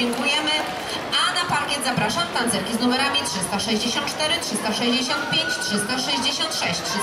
dziękujemy. A na parkiet zapraszam tancerki z numerami 364, 365, 366, 366.